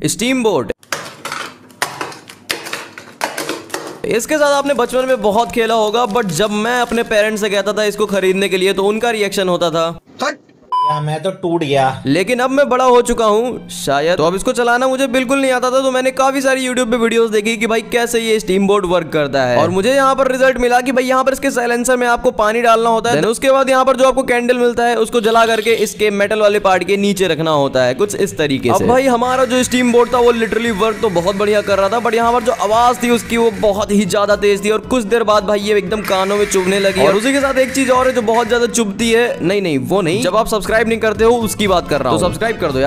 Steam board इसके साथ आपने बचपन में बहुत खेला होगा, बट जब मैं अपने पेरेंट्स से कहता था इसको खरीदने के लिए तो उनका रिएक्शन होता था। या मैं तो टूट गया। लेकिन अब मैं बड़ा हो चुका हूँ शायद। तो अब इसको चलाना मुझे बिल्कुल नहीं आता था तो मैंने काफ़ी सारी यूट्यूब पे वीडियोस देखी कि भाई कैसे ये स्टीम बोर्ड वर्क करता है। और मुझे यहाँ पर रिज़ल्ट मिला कि भाई यहाँ पर इसके साइलेंसर में आपको पानी डालना होता है उसके बाद यहाँ पर जो आपको कैंडल मिलता है उसको जला करके इसके मेटल वाले पार्ट के नीचे रखना होता है कुछ इस तरीके से। भाई हमारा जो स्टीम बोर्ड था वो लिटरली वर्क तो बहुत बढ़िया कर रहा था बट यहाँ पर जो आवाज़ थी उसकी वो बहुत ही ज़्यादा तेज थी और कुछ देर बाद भाई ये एकदम कानों में चुभने लगी। और उसी के साथ एक चीज़ और है जो बहुत ज़्यादा चुभती है। नहीं नहीं वो नहीं। जब आप सब्सक्राइब नहीं करते हो उसकी बात कर रहा हूँ। तो सब्सक्राइब कर दो यार।